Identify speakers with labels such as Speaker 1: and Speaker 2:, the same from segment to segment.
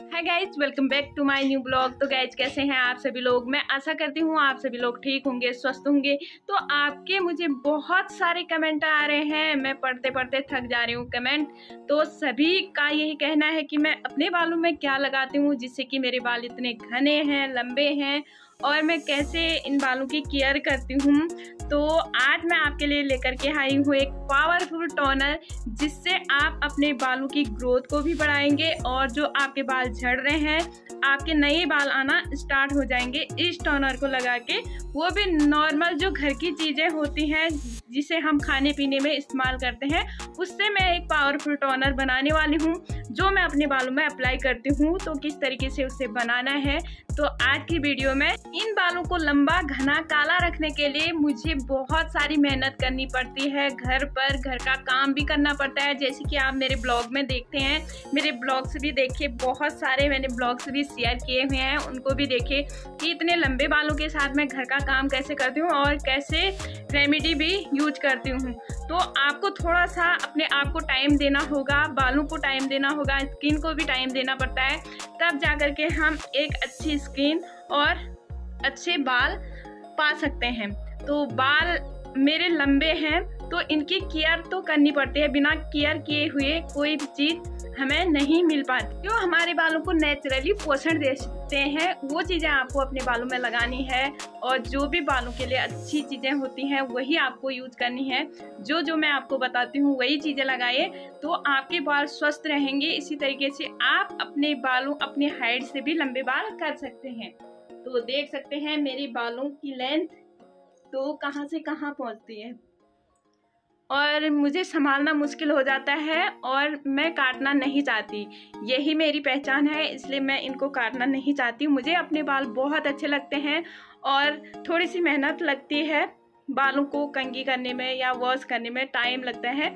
Speaker 1: Hi guys welcome back to my new blog तो guys कैसे हैं आप सभी लोग? मैं आशा करती हूँ आप सभी लोग ठीक होंगे, स्वस्थ होंगे। तो आपके मुझे बहुत सारे कमेंट आ रहे हैं। मैं पढ़ते पढ़ते थक जा रही हूँ कमेंट तो सभी का यही कहना है कि मैं अपने बालों में क्या लगाती हूँ, जिससे कि मेरे बाल इतने घने हैं, लंबे हैं और मैं कैसे इन बालों की केयर करती हूँ? तो आज मैं आपके लिए लेकर के आई हूँ एक पावरफुल टोनर जिससे आप अपने बालों की ग्रोथ को भी बढ़ाएँगे और जो आपके बाल झड़ रहे हैं, आपके नए बाल आना स्टार्ट हो जाएँगे। इस टोनर को लगा के वो भी नॉर्मल जो घर की चीज़ें होती हैं, जिसे हम खाने पीने में इस्तेमाल करते हैं, उससे मैं एक पावरफुल टोनर बनाने वाली हूँ, जो मैं अपने बालों में अप्लाई करती हूँ। तो किस तरीके से उसे बनाना है? तो आज की वीडियो में इन बालों को लंबा, घना, काला रखने के लिए मुझे बहुत सारी मेहनत करनी पड़ती है। घर पर, घर का काम भी करना पड़ता है। जैसे कि आप मेरे ब्लॉग में देखते हैं, मेरे ब्लॉग्स भी देखे, बहुत सारे मैंने ब्लॉग्स भी शेयर किए हुए हैं, उनको भी देखे कि इतने लंबे बालों के साथ मैं घर का काम कैसे करती हूँ और कैसे रेमेडी भी यूज़ करती हूँ। तो आपको थोड़ा सा अपने आप को टाइम देना होगा, बालों को टाइम देना होगा स्किन को भी टाइम देना पड़ता है। तब जा कर के हम एक अच्छी स्किन और अच्छे बाल पा सकते हैं। तो बाल मेरे लंबे हैं तो इनकी केयर तो करनी पड़ती है। बिना केयर किए हुए कोई भी चीज़ हमें नहीं मिल पाती। जो हमारे बालों को नेचुरली पोषण देते हैं, वो चीज़ें आपको अपने बालों में लगानी है और जो भी बालों के लिए अच्छी चीज़ें होती हैं, वही आपको यूज़ करनी है। जो जो मैं आपको बताती हूँ, वही चीज़ें लगाइए तो आपके बाल स्वस्थ रहेंगे। इसी तरीके से आप अपने बालों, अपने हाइट से भी लंबे बाल कर सकते हैं। तो देख सकते हैं मेरे बालों की लेंथ तो कहाँ से कहाँ पहुँचती है। और मुझे संभालना मुश्किल हो जाता है और मैं काटना नहीं चाहती। यही मेरी पहचान है, इसलिए मैं इनको काटना नहीं चाहती। मुझे अपने बाल बहुत अच्छे लगते हैं और थोड़ी सी मेहनत लगती है बालों को कंगी करने में या वॉश करने में, टाइम लगता है।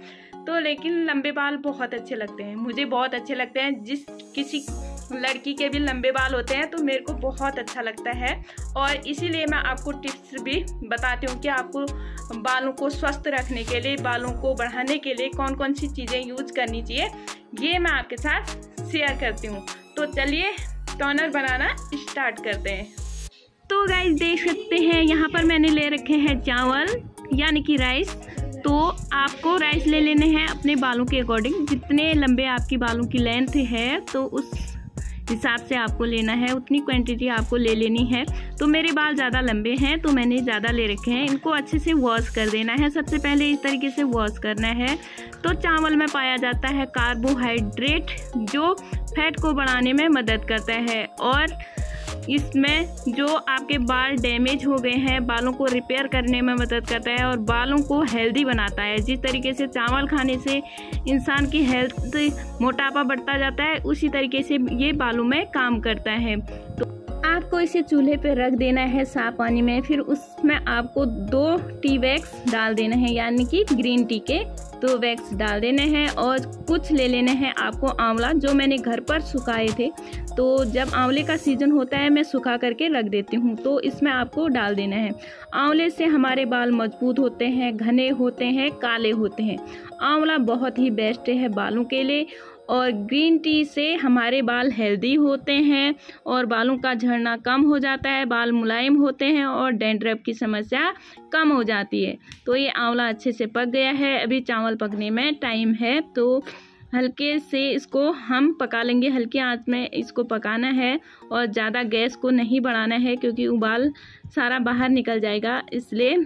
Speaker 1: तो लेकिन लंबे बाल बहुत अच्छे लगते हैं, मुझे बहुत अच्छे लगते हैं। जिस किसी लड़की के भी लंबे बाल होते हैं तो मेरे को बहुत अच्छा लगता है। और इसीलिए मैं आपको टिप्स भी बताती हूँ कि आपको बालों को स्वस्थ रखने के लिए, बालों को बढ़ाने के लिए कौन कौन सी चीज़ें यूज़ करनी चाहिए, ये मैं आपके साथ शेयर करती हूँ। तो चलिए टोनर बनाना स्टार्ट करते हैं। तो गाइस देख सकते हैं, यहाँ पर मैंने ले रखे हैं चावल, यानी कि राइस तो आपको राइस ले लेने हैं अपने बालों के अकॉर्डिंग जितने लंबे आपकी बालों की लेंथ है तो उस हिसाब से आपको लेना है, उतनी क्वांटिटी आपको ले लेनी है। तो मेरे बाल ज़्यादा लंबे हैं तो मैंने ज़्यादा ले रखे हैं। इनको अच्छे से वॉश कर देना है। सबसे पहले इस तरीके से वॉश करना है। तो चावल में पाया जाता है कार्बोहाइड्रेट जो फैट को बढ़ाने में मदद करता है। और इसमें जो आपके बाल डैमेज हो गए हैं, बालों को रिपेयर करने में मदद करता है और बालों को हेल्दी बनाता है। जिस तरीके से चावल खाने से इंसान की हेल्थ मोटापा बढ़ता जाता है, उसी तरीके से ये बालों में काम करता है। तो आपको इसे चूल्हे पे रख देना है साफ़ पानी में, फिर उसमें आपको दो टी वैक्स डाल देना है, यानी कि ग्रीन टी के दो वैक्स डाल देने हैं और कुछ ले लेने हैं आपको आंवला जो मैंने घर पर सुखाए थे। तो जब आंवले का सीज़न होता है, मैं सुखा करके रख देती हूँ तो इसमें आपको डाल देना है। आंवले से हमारे बाल मज़बूत होते हैं, घने होते हैं, काले होते हैं। आंवला बहुत ही बेस्ट है बालों के लिए और ग्रीन टी से हमारे बाल हेल्दी होते हैं और बालों का झड़ना कम हो जाता है, बाल मुलायम होते हैं और डेंड्रफ की समस्या कम हो जाती है। तो ये आंवला अच्छे से पक गया है। अभी चावल पकने में टाइम है तो हल्के से इसको हम पका लेंगे। हल्की आँच में इसको पकाना है और ज़्यादा गैस को नहीं बढ़ाना है क्योंकि उबाल सारा बाहर निकल जाएगा इसलिए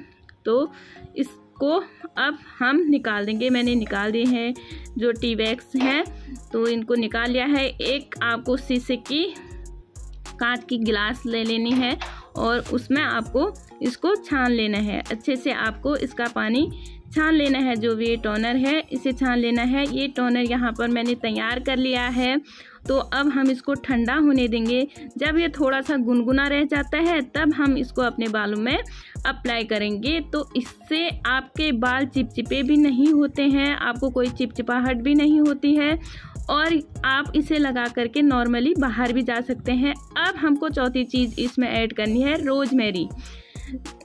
Speaker 1: तो इसको अब हम निकाल देंगे। मैंने निकाल दिए हैं जो टी बैग्स हैं तो इनको निकाल लिया है। एक आपको शीशे की कांच की गिलास ले लेनी है और उसमें आपको इसको छान लेना है। अच्छे से आपको इसका पानी छान लेना है जो भी ये टोनर है, इसे छान लेना है। ये टोनर यहाँ पर मैंने तैयार कर लिया है। तो अब हम इसको ठंडा होने देंगे। जब ये थोड़ा सा गुनगुना रह जाता है, तब हम इसको अपने बालों में अप्लाई करेंगे। तो इससे आपके बाल चिपचिपे भी नहीं होते हैं, आपको कोई चिपचिपाहट भी नहीं होती है और आप इसे लगा करके नॉर्मली बाहर भी जा सकते हैं। अब हमको चौथी चीज़ इसमें ऐड करनी है रोजमेरी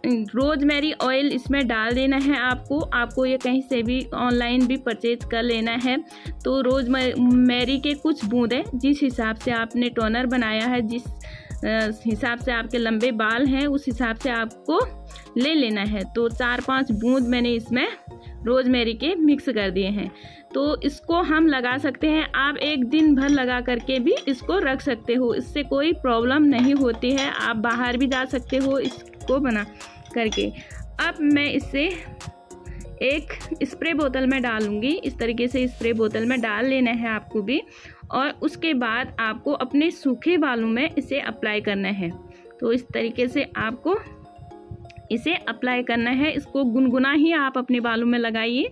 Speaker 1: रोज़मेरी ऑयल इसमें डाल देना है आपको। आपको ये कहीं से भी ऑनलाइन भी परचेज कर लेना है। तो रोज़ मैरी के कुछ बूंदें, जिस हिसाब से आपने टोनर बनाया है, जिस हिसाब से आपके लंबे बाल हैं, उस हिसाब से आपको ले लेना है। तो चार पाँच बूंद मैंने इसमें रोज़मेरी के मिक्स कर दिए हैं। तो इसको हम लगा सकते हैं। आप एक दिन भर लगा करके भी इसको रख सकते हो। इससे कोई प्रॉब्लम नहीं होती है। आप बाहर भी जा सकते हो। इसको बना करके। अब मैं इसे एक स्प्रे बोतल में डालूँगी। इस तरीके से स्प्रे बोतल में डाल लेना है आपको भी। और उसके बाद आपको अपने सूखे बालों में इसे अप्लाई करना है। तो इस तरीके से आपको इसे अप्लाई करना है। इसको गुनगुना ही आप अपने बालों में लगाइए।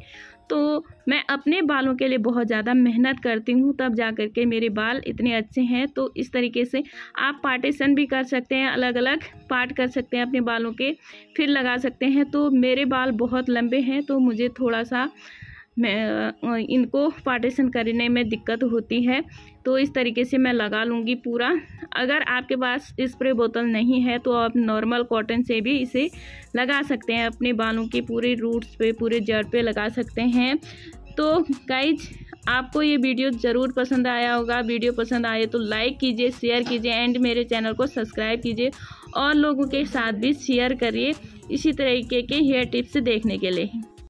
Speaker 1: तो मैं अपने बालों के लिए बहुत ज़्यादा मेहनत करती हूँ, तब जा कर के मेरे बाल इतने अच्छे हैं। तो इस तरीके से आप पार्टीशन भी कर सकते हैं अलग अलग पार्ट कर सकते हैं अपने बालों के, फिर लगा सकते हैं। तो मेरे बाल बहुत लंबे हैं तो मुझे थोड़ा सा मैं इनको पार्टीशन करने में दिक्कत होती है तो इस तरीके से मैं लगा लूँगी पूरा। अगर आपके पास स्प्रे बोतल नहीं है तो आप नॉर्मल कॉटन से भी इसे लगा सकते हैं। अपने बालों के पूरे रूट्स पे, पूरे जड़ पे लगा सकते हैं। तो गाइज़ आपको ये वीडियो ज़रूर पसंद आया होगा। वीडियो पसंद आए तो लाइक कीजिए शेयर कीजिए एंड मेरे चैनल को सब्सक्राइब कीजिए और लोगों के साथ भी शेयर करिए इसी तरीके के हेयर टिप्स देखने के लिए।